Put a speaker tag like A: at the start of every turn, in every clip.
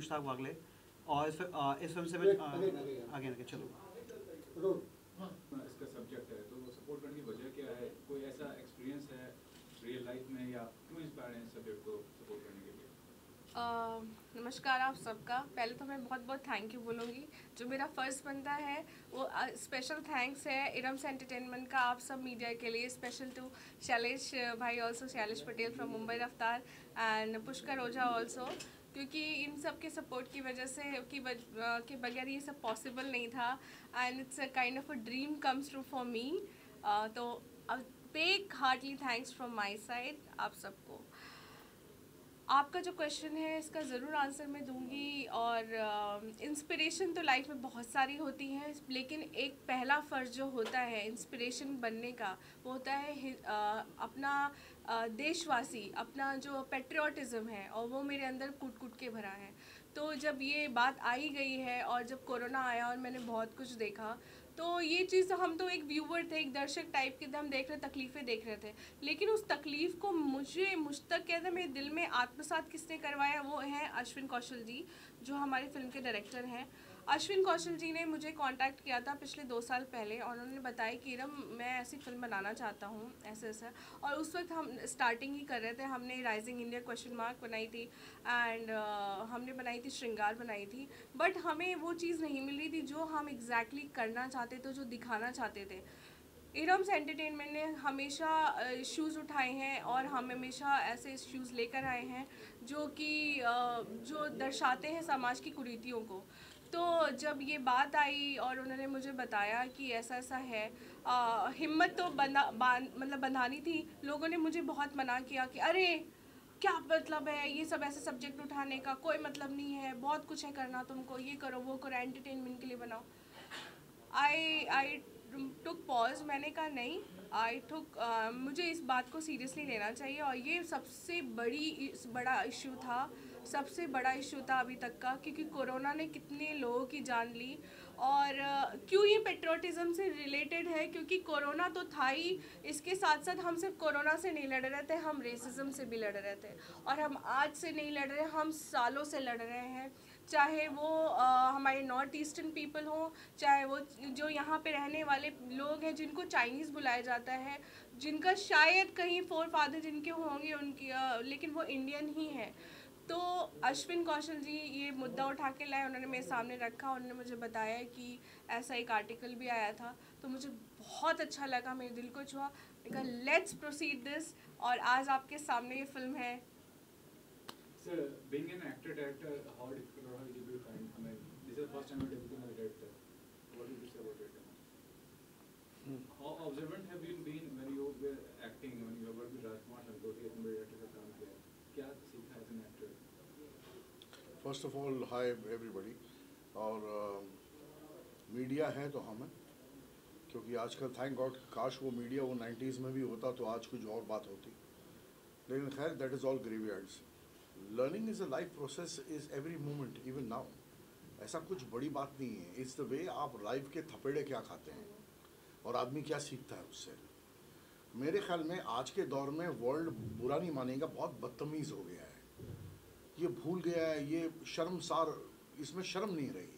A: मुश्ताक वागले और इस इस फ़िल्म से मैं. आगे आगे चलो।
B: इसका सब्जेक्ट है तो सपोर्ट करने की वजह क्या है? कोई ऐसा एक्सपीरियंस है रियल लाइफ में या क्यों इंस्पायर है सब्जेक्ट को सपोर्ट करने के लिए?
C: अ, नमस्कार आप सबका। पहले तो मैं बहुत बहुत थैंक यू बोलूँगी। जो मेरा फ़र्स्ट बंदा है वो स्पेशल थैंक्स है इरम्स एंटरटेनमेंट का। आप सब मीडिया के लिए special to Shailesh bhai also Shailesh Patel from Mumbai Raftaar and Pushkar Ojha also क्योंकि इन सब के सपोर्ट की वजह से, कि के बगैर ये सब पॉसिबल नहीं था। And it's a kind of a dream comes true for me तो big heartly thanks from my side आप सबको। आपका जो क्वेश्चन है इसका ज़रूर आंसर मैं दूँगी और इंस्पिरेशन तो लाइफ में बहुत सारी होती हैं लेकिन एक पहला फ़र्ज़ जो होता है इंस्पिरेशन बनने का वो होता है अ, अपना अ, देशवासी अपना जो पेट्रियाटिज़म है और वो मेरे अंदर कूट कूट के भरा है। तो जब ये बात आई गई है और जब कोरोना आया और मैंने बहुत कुछ देखा तो ये चीज़ तो हम तो एक व्यूवर थे, एक दर्शक टाइप के थे हम देख रहे, तकलीफ़ें देख रहे थे। लेकिन उस तकलीफ़ को मुझे, मुझ तक कहते मेरे दिल में आत्मसात किसने करवाया, वो है अश्विन कौशल जी, जो हमारी फ़िल्म के डायरेक्टर हैं। अश्विन कौशल जी ने मुझे कांटेक्ट किया था पिछले दो साल पहले और उन्होंने बताया कि, रम, मैं ऐसी फ़िल्म बनाना चाहता हूँ, ऐसे, ऐसा। और उस वक्त हम स्टार्टिंग ही कर रहे थे, हमने राइजिंग इंडिया क्वेश्चन मार्क बनाई थी एंड हमने बनाई थी श्रृंगार बनाई थी। बट हमें वो चीज़ नहीं मिल रही थी जो हम एग्जैक्टली exactly करना चाहते थे, जो दिखाना चाहते थे। इरम्स एंटरटेनमेंट ने हमेशा इश्यूज़ उठाए हैं और हम हमेशा ऐसे इश्यूज़ लेकर आए हैं जो कि जो दर्शाते हैं समाज की कुरीतियों को। तो जब ये बात आई और उन्होंने मुझे बताया कि ऐसा ऐसा है अ, हिम्मत तो बंधा बान मतलब बंधानी थी। लोगों ने मुझे बहुत मना किया कि अरे क्या मतलब है? ये सब ऐसे सब्जेक्ट उठाने का कोई मतलब नहीं है। बहुत कुछ है करना तुमको ये करो वो करो एंटरटेनमेंट के लिए बनाओ। आई आई टुक पॉज मैंने कहा नहीं आई टुक मुझे इस बात को सीरियसली लेना चाहिए और ये सबसे बड़ी बड़ा इशू था सबसे बड़ा इशू था अभी तक का क्योंकि कोरोना ने कितने लोगों की जान ली। और क्यों ये पेट्रोटिज़म से रिलेटेड है? क्योंकि कोरोना तो था ही। इसके साथ साथ हम सिर्फ़ कोरोना से नहीं लड़ रहे थे हम रेसिज्म से भी लड़ रहे थे। और हम आज से नहीं लड़ रहे हम सालों से लड़ रहे हैं। चाहे वो अ, हमारे नॉर्थ ईस्टर्न पीपल हों चाहे वो जो यहाँ पे रहने वाले लोग हैं जिनको चाइनीज़ बुलाया जाता है जिनका शायद कहीं फोर फादर जिनके होंगे उनकी अ, लेकिन वो इंडियन ही है। तो अश्विन कौशल जी ये मुद्दा उठा के लाए, उन्होंने मेरे सामने रखा, उन्होंने मुझे बताया कि ऐसा एक आर्टिकल भी आया था तो मुझे बहुत अच्छा लगा, मेरे दिल को छुआ। कहा लेट्स प्रोसीड दिस और आज आपके सामने ये फ़िल्म है।
B: Being an actor director how difficult और how easy you find I mean this is the first time you debuting as a director what do you say about it how observant have you been when you were acting when you work with Rajkumar Santoshi अपने director का काम किया क्या सीखा as an actor
D: first of all hi everybody और media uh, है तो हम हैं क्योंकि आजकल थैंक गॉड काश वो मीडिया वो 90s में भी होता तो आज कुछ और बात होती। लेकिन खैर that is all graveyards learning is a life process is every moment even now ऐसा कुछ बड़ी बात नहीं है। इट्स द वे आप लाइफ के थपेड़े क्या खाते हैं? और आदमी क्या सीखता है उससे? मेरे ख्याल में आज के दौर में वर्ल्ड बुरा नहीं मानेगा बहुत बदतमीज़ हो गया है। ये भूल गया है, ये शर्मसार, इसमें शर्म नहीं रही।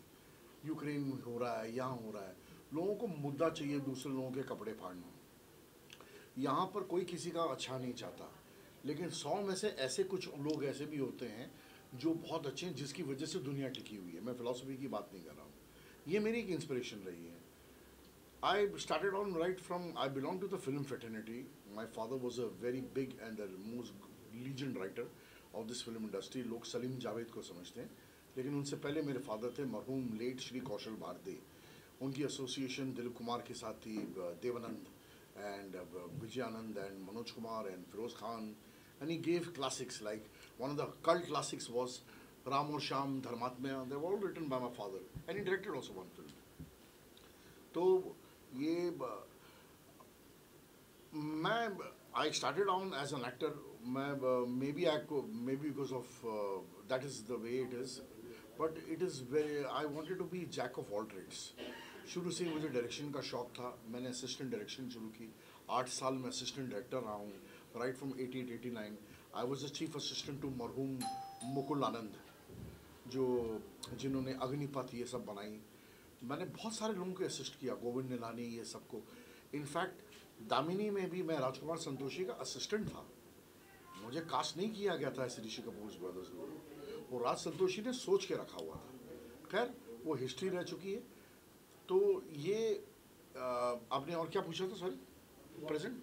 D: यूक्रेन में हो रहा है, यहाँ हो रहा है। लोगों को मुद्दा चाहिए दूसरे लोगों के कपड़े फाड़ना। यहाँ पर कोई किसी का अच्छा नहीं चाहता। लेकिन सौ में से ऐसे कुछ लोग ऐसे भी होते हैं जो बहुत अच्छे हैं, जिसकी वजह से दुनिया टिकी हुई है। मैं फ़िलासफ़ी की बात नहीं कर रहा हूँ। ये मेरी एक इंस्पिरेशन रही है। Started on right from, I belong to the film fraternity. My father was a very big and the most legend writer. Of this film industry लोग सलीम जावेद को समझते हैं। लेकिन उनसे पहले मेरे फादर थे, मरहूम लेट श्री कौशल भारती। उनकी एसोसिएशन दिलीप कुमार के साथ थी Dev Anand and Vijay Anand and Manoj Kumar and Feroz Khan. And he gave classics like one of the cult classics was Ram और Shyam Dharmatma were all written by my father and he directed also one film तो ये मैं I started on as an actor मैं maybe I को maybe because of that is the way it is but it is very I wanted to be jack of all trades शुरू से मुझे direction का शौक था। मैंने assistant direction शुरू की। आठ साल में असिस्टेंट डायरेक्टर रहा हूँ right from eighty eight eighty nine I was the chief assistant to मरहूम मुकुल आनंद, जो, जिन्होंने अग्निपथ ये सब बनाई। मैंने बहुत सारे लोगों को असिस्ट किया, गोविंद निलानी, ये सबको। इनफैक्ट दामिनी में भी मैं राजकुमार संतोषी का असिस्टेंट था। मुझे कास्ट नहीं किया गया था ऐसे ऋषि कपूर ब्रदर्स को। वो राज संतोषी ने सोच के रखा हुआ था। खैर वो हिस्ट्री रह चुकी है। तो ये आ, आपने और क्या पूछा था सॉरी प्रेजेंट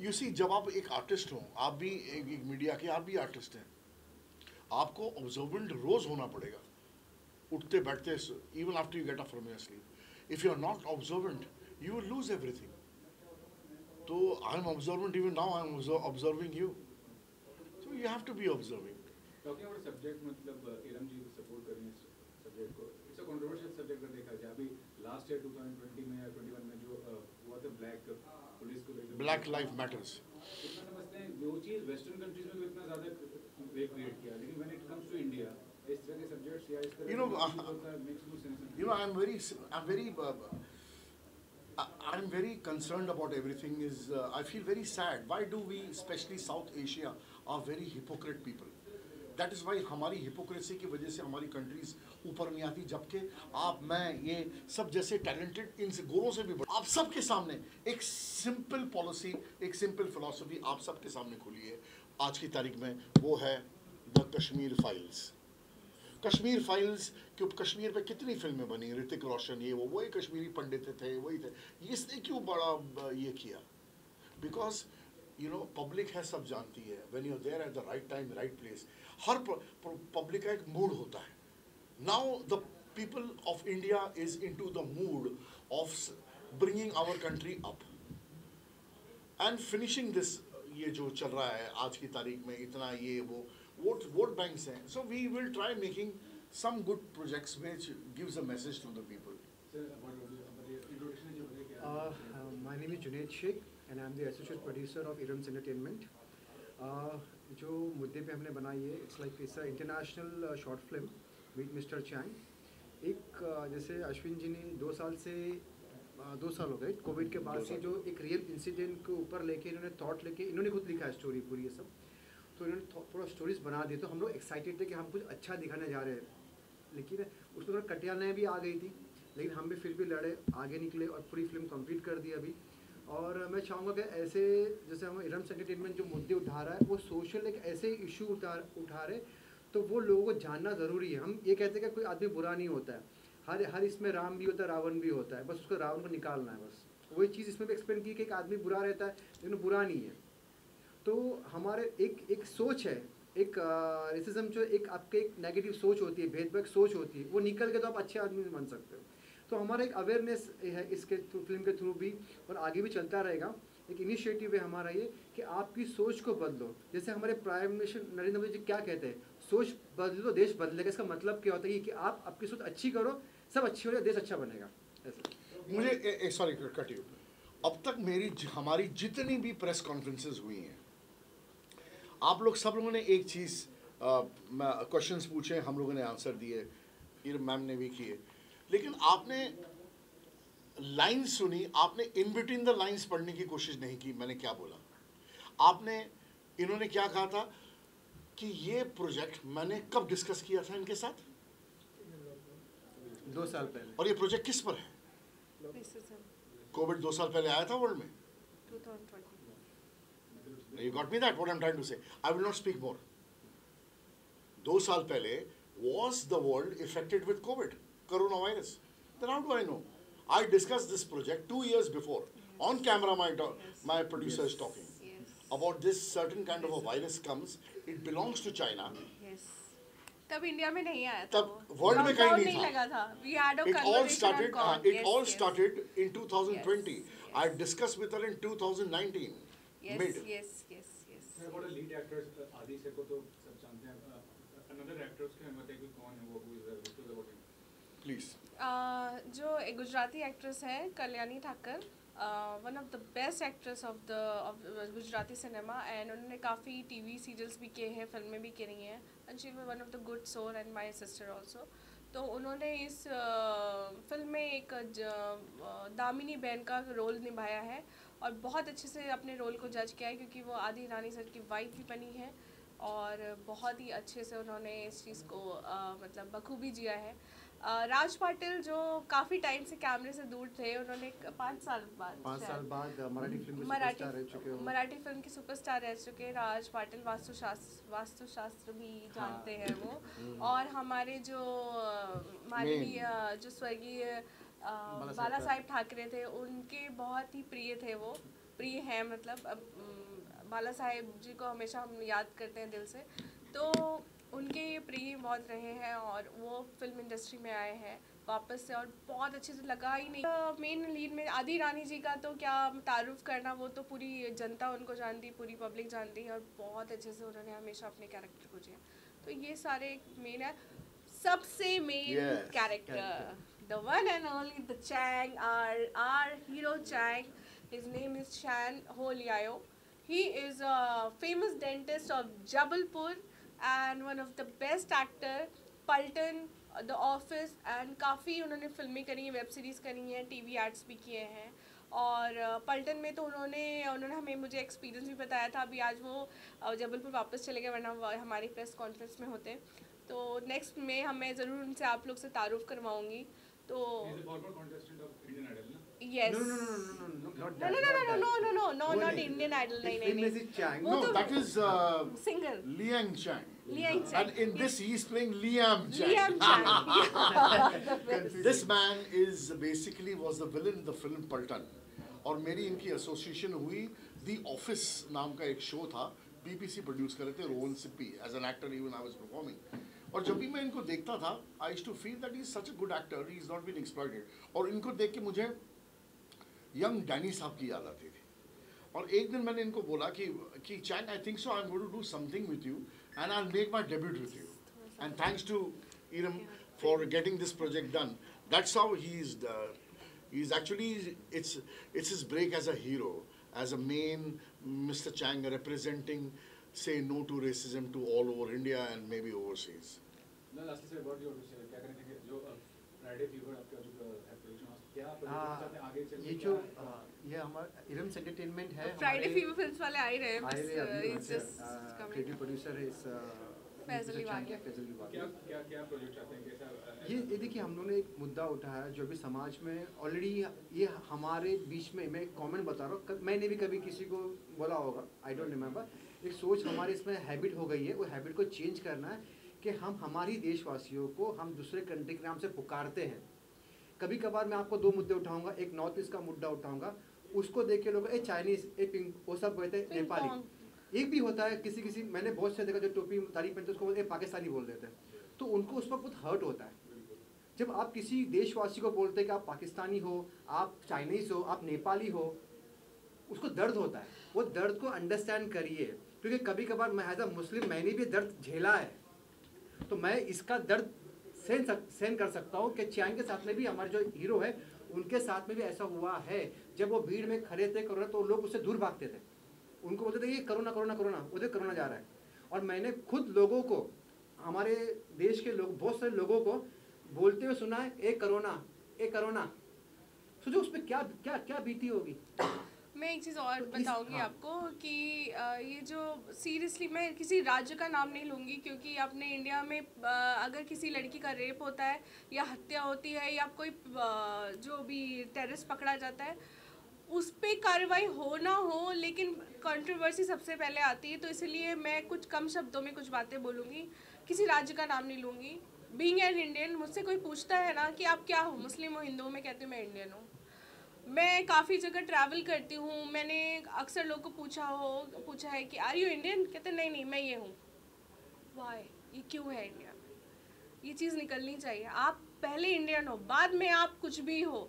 D: यू सी जब आप एक आर्टिस्ट हो आप भी एक, एक मीडिया के आप भी आर्टिस्ट हैं आपको ऑब्जर्वेंट रोज होना पड़ेगा। उठते बैठते even after you get up from your sleep if you are not observant you will lose everything तो I am observant even now I am observing you so you have to be observing
B: talking about subject मतलब इरम जी को support कर रही हैं subject को it's a controversial subject अगर देखा जाए अभी लास्ट ईयर 2020 में या 21 में जो uh, हुआ था ब्लैक पुलिस को लेकर
D: ब्लैक लाइफ मैटर्स
B: इतना समझते हैं वो चीज़ वेस्टर्न कंट्रीज में तो इतना ज़्यादा वेव क्रिएट किया लेकिन when it comes to India इस तरह के सब्जेक्ट्स या इस तरह
D: You know,
B: के
D: uh,
B: issues होता है makes no sense
D: you know i'm very i'm very uh, I- i'm very concerned about everything is uh, i feel very sad. Why do we especially south asia are very hypocrite people? That is why हमारी hypocrisy की वजह से हमारी countries ऊपर नहीं आती जबकि आप मैं ये सब जैसे टैलेंटेड इन गोरों से भी बड़े। आप सबके सामने एक सिंपल पॉलिसी एक सिंपल फिलॉसफी आप सबके सामने खुली है। आज की तारीख में वो है The Kashmir Files Kashmir Files कि कश्मीर पे कितनी फ़िल्में बनी? ऋतिक रोशन, ये वो, वही कश्मीरी पंडित थे, वही थे। इसने क्यों बड़ा ये किया? बिकॉज़ यू नो पब्लिक है, सब जानती है। When you there at the right time right place her public का एक मूड होता है। Now the people of India is into the mood of bringing our country up and finishing this ये जो चल रहा है, आज की तारीख में इतना ये वो वोट वोट बैंक्स हैं so we will try making some good projects which gives a message to the people
E: my name is Junaid Sheikh and I am the associate producer of Iram's entertainment जो मुद्दे पे हमने बनाई है it's like it's international short film with mister Chang एक uh, जैसे अश्विन जी ने दो साल से uh, दो साल हो गए कोविड के बाद से जो एक रियल इंसिडेंट के ऊपर लेके इन्होंने थॉट लेके इन्होंने खुद लिखा है स्टोरी पूरी ये सब। तो इन्होंने थोड़ा स्टोरीज बना दिए तो हम लोग एक्साइटेड थे कि हम कुछ अच्छा दिखाने जा रहे हैं। लेकिन उसमें थोड़ा कटियालाएँ भी आ गई थी, लेकिन हम भी फिर भी लड़े, आगे निकले और पूरी फ़िल्म कंप्लीट कर दी अभी। और मैं चाहूँगा कि ऐसे, जैसे हम इरम्स एंटरटेनमेंट जो मुद्दे उठा रहा है, वो सोशल एक ऐसे इशू उठा उठा रहे तो वो लोगों को जानना ज़रूरी है। हम ये कहते हैं कि कोई आदमी बुरा नहीं होता है। हर हर इसमें राम भी होता है, रावण भी होता है, बस उसको रावण को निकालना है बस। वही चीज़ इसमें भी एक्सप्लेन की कि एक आदमी बुरा रहता है, लेकिन बुरा नहीं है। तो हमारे एक एक सोच है, एक रेसिज्म जो एक आपके एक नेगेटिव सोच होती है, भेदभाव सोच होती है, वो निकल के तो आप अच्छे आदमी बन सकते हो। तो हमारा एक अवेयरनेस है इसके थ्रू फ़िल्म के थ्रू भी और आगे भी चलता रहेगा। एक इनिशिएटिव है हमारा ये कि आपकी सोच को बदलो। जैसे हमारे प्राइम मिनिस्टर नरेंद्र मोदी जी क्या कहते हैं? सोच बदलो तो देश बदलेगा इसका मतलब क्या होता है कि आप आपकी सोच अच्छी करो, सब अच्छी हो जाए, देश अच्छा बनेगा। ऐसे।
D: मुझे सॉरी कट अब तक मेरी हमारी जितनी भी प्रेस कॉन्फ्रेंसेस हुई हैं आप लोग सब लोगों ने एक चीज़ क्वेश्चंस पूछे हम लोगों ने आंसर दिए फिर मैम ने भी किए। लेकिन आपने लाइन सुनी आपने इन बिटवीन द लाइंस पढ़ने की कोशिश नहीं की मैंने क्या बोला? आपने इन्होंने क्या कहा था? कि ये प्रोजेक्ट मैंने कब डिस्कस किया था इनके साथ?
E: दो साल पहले।
D: और ये प्रोजेक्ट किस पर है? कोविड दो साल पहले आया था वर्ल्ड में?
C: 2020
D: You got me that? What I'm trying to say. I will not speak more. दो साल पहले was the world affected with COVID, coronavirus? Then how do I know? I discussed this project two years before. On camera, my do- my producer is talking
C: yes
D: about this certain kind of a virus comes. It belongs to China.
C: yes तब India में नहीं आया था
D: तब
C: वो।
D: world में कहीं
C: Lockdown
D: नहीं था।
C: लगा था we had a
D: It all
C: conversation
D: started.
C: on
D: Uh,
C: call.
D: it
C: Yes,
D: all
C: yes.
D: started in 2020.
C: Yes,
D: I
C: yes.
D: discussed with her in 2019.
B: uh, आदि को तो सब जानते हैं uh, बताइए कि कौन है वो uh,
C: Uh, जो एक गुजराती एक्ट्रेस है Kalyani Thakar one of the best actress of the of Gujarati cinema and उन्होंने काफ़ी टीवी सीरियल्स भी किए हैं फ़िल्में भी करी हैं। And she one of the good soul and my sister also तो उन्होंने इस फ़िल्म में एक दामिनी बहन का रोल निभाया है। और बहुत अच्छे से अपने रोल को जज किया है क्योंकि वो आदि रानी सर की वाइफ भी बनी है और बहुत ही अच्छे से उन्होंने इस चीज़ को अ, मतलब बखूबी जिया है। राज पाटिल जो काफ़ी टाइम से कैमरे से दूर थे उन्होंने पाँच साल बाद
E: पाँच साल बाद मराठी फ़िल्म
C: मराठी
E: रह चुके हो
C: मराठी फ़िल्म के सुपरस्टार रह चुके हैं। राज पाटिल वास्तुशास्त्र वास्तुशास्त्र भी जानते हैं वो। और हमारे जो माननीय जो स्वर्गीय बाला साहेब ठाकरे थे उनके बहुत ही प्रिय थे वो। प्रिय हैं मतलब अब बाला साहेब जी को हमेशा हम याद करते हैं दिल से। तो उनके ये प्रिय बहुत रहे हैं और वो फ़िल्म इंडस्ट्री में आए हैं वापस से और बहुत अच्छे से लगा ही नहीं। मेन लीड में आदि रानी जी का तो क्या तारुफ करना वो तो पूरी जनता उनको जानती पूरी पब्लिक जानती है और बहुत अच्छे से उन्होंने हमेशा अपने कैरेक्टर को जिया। तो ये सारे मेन है। सबसे
D: main
C: character. The one and only the Chang, our our hero Chang. His name is Chan Ho Liao. He is a famous dentist of Jabalpur and one of the best actor. Paltan, The Office and काफ़ी उन्होंने फ़िल्में करी हैं web series करी हैं TV ads भी किए हैं और पलटन में तो उन्होंने उन्होंने हमें मुझे एक्सपीरियंस भी बताया था अभी आज वो जबलपुर वापस चले गए वरना हमारी प्रेस कॉन्फ्रेंस में होते तो नेक्स्ट में हमें ज़रूर उनसे आप लोग से तारुफ करवाऊँगी तो
E: फ़िल्म
D: पल्टन और मेरी इनकी एसोसिएशन हुई दी ऑफ़िस नाम का एक शो था बीबीसी प्रोड्यूस कर रहे थे Rohan Sippy as an actor even I was performing और जब भी मैं इनको देखता था I too feel that is such a good actor he is not been exploited और इनको देख के मुझे यंग डैनी साहब की याद आती थी। और एक दिन मैंने इनको बोला कि कि चैन I think so I am going to do something with you and I make my debut with you and thanks to Iram for getting this project done that's how he is he is actually, it's it's his break as a hero, as a main mr chang representing say no to racism to all over india and maybe overseas.
B: No, lastly, sir, what you want to say? क्या करेंगे कि जो Friday fever आपका जो है
E: ये जो ये हमारा इरम्स एंटरटेनमेंट है
C: फ्राइडे फीवर फिल्म्स वाले आ ही रहे हैं इट्स जस्ट
E: क्रिएटिव प्रोड्यूसर ये ये देखिए हम लोगों ने एक मुद्दा उठाया जो भी समाज में ऑलरेडी ये हमारे बीच में मैं कमेंट बता रहा हूँ मैंने भी कभी किसी को बोला होगा आई डोंट रिमेम्बर एक सोच हमारे इसमें हैबिट हो गई है वो हैबिट को चेंज करना है कि हम हमारी देशवासियों को हम दूसरे कंट्री के नाम से पुकारते हैं। कभी कभार मैं आपको दो मुद्दे उठाऊँगा एक नॉर्थ ईस्ट का मुद्दा उठाऊँगा उसको देख के लोग ए चाइनीज़ ए पिंग वो सब कहते हैं नेपाली एक भी होता है किसी किसी मैंने बहुत से देखा जो टोपी तारी पहनते उसको बोलते "ए, पाकिस्तानी बोल देते हैं। तो उनको उस पर बहुत हर्ट होता है। जब आप किसी देशवासी को बोलते हैं कि आप पाकिस्तानी हो आप चाइनीज़ हो आप नेपाली हो उसको दर्द होता है। वो दर्द को अंडरस्टैंड करिए। क्योंकि कभी कभार मैं एज अ मुस्लिम मैंने भी दर्द झेला है। तो मैं इसका दर्द सहन सक, सहन कर सकता हूँ कि चैन के साथ में भी हमारे जो हीरो है उनके साथ में भी ऐसा हुआ है। जब वो भीड़ में खड़े थे कोरोना तो लोग उससे दूर भागते थे। उनको बोलते थे ये करोना करोना करोना उधर करोना जा रहा है। और मैंने खुद लोगों को हमारे देश के लोग बहुत सारे लोगों को बोलते हुए सुना है ए करोना ए करोना सोचो उस पर क्या क्या क्या बीती होगी?
C: मैं एक चीज़ और
E: तो
C: बताऊँगी
E: हाँ।
C: आपको कि ये जो सीरियसली मैं किसी राज्य का नाम नहीं लूँगी क्योंकि अपने इंडिया में अगर किसी लड़की का रेप होता है या हत्या होती है या कोई जो भी टेररिस्ट पकड़ा जाता है उस पर कार्रवाई हो ना हो लेकिन कंट्रोवर्सी सबसे पहले आती है तो इसलिए मैं कुछ कम शब्दों में कुछ बातें बोलूँगी। किसी राज्य का नाम नहीं लूँगी। बींग एन इंडियन मुझसे कोई पूछता है ना कि आप क्या हो मुस्लिम हो हिंदू हो मैं कहती हूँ मैं इंडियन हूँ। मैं काफ़ी जगह ट्रैवल करती हूँ। मैंने अक्सर लोग को पूछा हो, पूछा है कि आर यू इंडियन कहते नहीं नहीं, मैं ये हूँ। वाई ये क्यों है इंडिया में ये चीज़ निकलनी चाहिए। आप पहले इंडियन हो, बाद में आप कुछ भी हो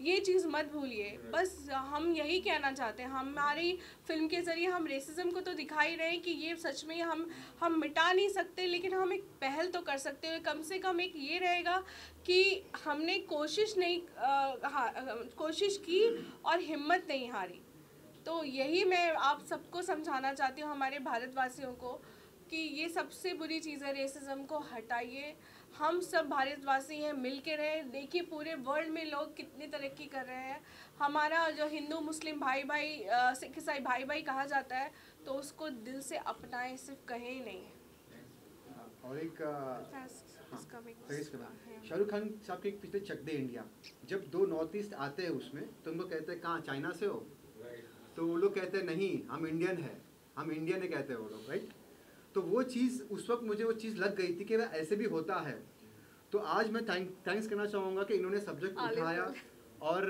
C: ये चीज़ मत भूलिए। बस हम यही कहना चाहते हैं हमारी फ़िल्म के ज़रिए हम रेसिज्म को तो दिखा ही रहे हैं कि ये सच में हम हम मिटा नहीं सकते लेकिन हम एक पहल तो कर सकते हैं। कम से कम एक ये रहेगा कि हमने कोशिश नहीं अ, कोशिश की और हिम्मत नहीं हारी। तो यही मैं आप सबको समझाना चाहती हूँ हमारे भारतवासियों को। कि ये सबसे बुरी चीज़ है रेसिज्म को हटाइए। हम सब भारतवासी हैं मिल के रहे। देखिए पूरे वर्ल्ड में लोग कितनी तरक्की कर रहे हैं। हमारा जो हिंदू मुस्लिम भाई भाई सिख ईसाई भाई भाई कहा जाता है तो उसको दिल से अपनाएँ सिर्फ़ कहें ही नहीं।
E: और एक
C: इसके
E: बाद
C: हाँ।
E: शाहरुख खान साहब के एक पिछले चक दे इंडिया। जब दो नॉर्थ ईस्ट आते हैं उसमें तो उनको कहते हैं कहाँ चाइना से हो? तो वो लोग कहते हैं नहीं हम इंडियन है। हम इंडियन है कहते हैं वो लोग राइट तो वो चीज़ उस वक्त मुझे वो चीज़ लग गई थी कि वह ऐसे भी होता है। तो आज मैं थैंक थैंक्स करना चाहूँगा कि इन्होंने सब्जेक्ट उठाया और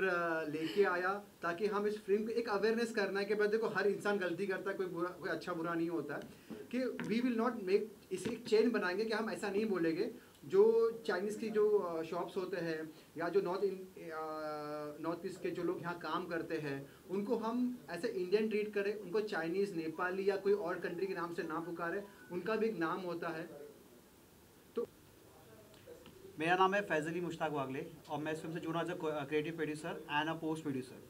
E: लेके आया ताकि हम इस फ़िल्म को एक अवेयरनेस करना है कि भाई देखो हर इंसान गलती करता है कोई बुरा कोई अच्छा बुरा नहीं होता। है कि वी विल नॉट मेक इसे एक चेन बनाएँगे कि हम ऐसा नहीं बोलेंगे। जो चाइनीज़ की जो शॉप्स होते हैं, या जो नॉर्थ नॉर्थ ईस्ट के जो लोग यहाँ काम करते हैं, उनको हम ऐसे इंडियन ट्रीट करें, उनको चाइनीज़ नेपाली या कोई और कंट्री के नाम से ना पुकारें, उनका भी एक नाम होता है।
A: तो मेरा नाम है फैज़ अली मुश्ताक वागले, और मैं इस फ़िल्म से जुड़ा as a creative producer and a post producer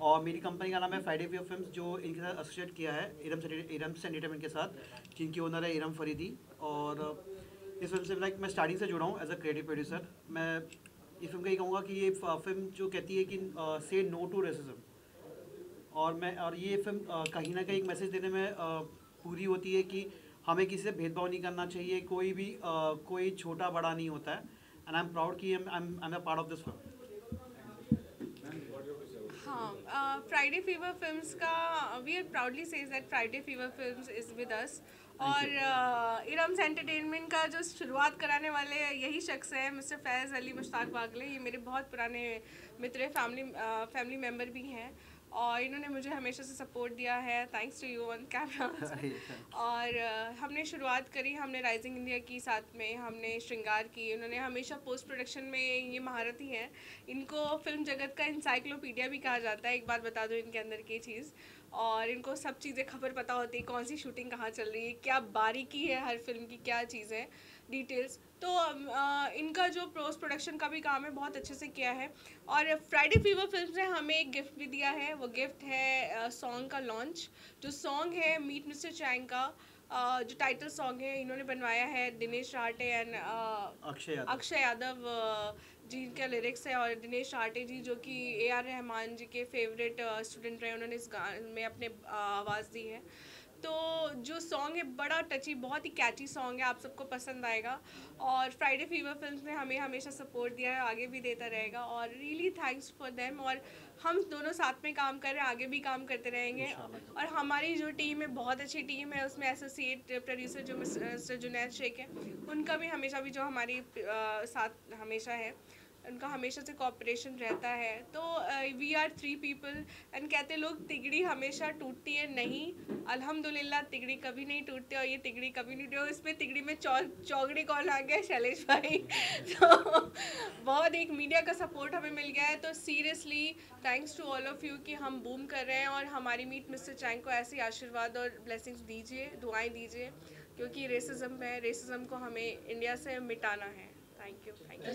A: और मेरी कंपनी का नाम है फ्राइडे फियर फ़िल्म जो इनके साथ एसोसिएट किया है इरम से इरम एंटरटेनमेंट के साथ, जिनकी ओनर है इरम फरीदी और इस फ़िल्म से लाइक मैं स्टार्टिंग से जुड़ा हूँ एज अ क्रिएटिव प्रोड्यूसर मैं इस फ़िल्म का ये कहूँगा कि ये फ़िल्म जो कहती है कि से नो टू रेसिज्म और मैं, और ये फ़िल्म कहीं ना कहीं एक मैसेज देने में पूरी होती है कि हमें किसी से भेदभाव नहीं करना चाहिए, कोई भी कोई छोटा बड़ा नहीं होता है। एंड आई एम प्राउड कि पार्ट ऑफ़ दिस फ़िल्म
C: हाँ फ्राइडे फीवर फिल्म्स का we are proudly says that Friday fever films is with us और इरम्स एंटरटेनमेंट का जो शुरुआत कराने वाले यही शख्स है मिस्टर फैज़ अली मुश्ताक बागले। ये मेरे बहुत पुराने मित्र फैमिली फैमिली मेंबर भी हैं। और इन्होंने मुझे हमेशा से सपोर्ट दिया है। Thanks to you on camera और हमने शुरुआत करी हमने राइजिंग इंडिया की साथ में हमने श्रृंगार की। उन्होंने हमेशा पोस्ट प्रोडक्शन में ये महारथी हैं। इनको फ़िल्म जगत का इंसाइक्लोपीडिया भी कहा जाता है। एक बात बता दो इनके अंदर की चीज़। और इनको सब चीज़ें खबर पता होती है कौन सी शूटिंग कहाँ चल रही है क्या बारीकी है हर फ़िल्म की क्या चीज़ डिटेल्स तो अ, इनका जो पोस्ट प्रोडक्शन का भी काम है बहुत अच्छे से किया है. और फ्राइडे फीवर फ़िल्म ने हमें एक गिफ्ट भी दिया है वो गिफ्ट है सॉन्ग का लॉन्च जो सॉन्ग है मीट मिस्टर चैंग का अ, जो टाइटल सॉन्ग है इन्होंने बनवाया है दिनेश राटे एंड
A: अक्षय यादव।
C: अक्षय यादव जी का लिरिक्स है और दिनेश राटे जी जो कि ए आर रहमान जी के फेवरेट स्टूडेंट रहे उन्होंने इस गान में अपने आवाज़ दी है। तो जो सॉन्ग है बड़ा टची बहुत ही कैची सॉन्ग है आप सबको पसंद आएगा। और फ्राइडे फीवर फ़िल्म ने हमें हमेशा सपोर्ट दिया है आगे भी देता रहेगा। और रियली थैंक्स फॉर देम और हम दोनों साथ में काम कर रहे हैं आगे भी काम करते रहेंगे। और हमारी जो टीम है बहुत अच्छी टीम है उसमें एसोसिएट प्रोड्यूसर जो मिस्टर जुनैद शेख है उनका भी हमेशा भी जो हमारी साथ हमेशा है। उनका हमेशा से कॉपरेशन रहता है। तो we are three people and कहते लोग, तिगड़ी हमेशा टूटती है नहीं। अल्हम्दुलिल्लाह, तिगड़ी कभी नहीं टूटती और ये तिगड़ी कभी नहीं टूटी इसमें तिगड़ी में चौ, चौगड़ी कौन आ गया? शैलेश भाई। तो बहुत एक मीडिया का सपोर्ट हमें मिल गया है। तो seriously thanks to all of you कि हम बूम कर रहे हैं और हमारी मीट मिस्टर चैंग को ऐसे आशीर्वाद और ब्लेसिंग्स दीजिए, दुआएँ दीजिए, क्योंकि रेसिज्म है। रेसिज्म को हमें इंडिया से मिटाना है। Thank you thank you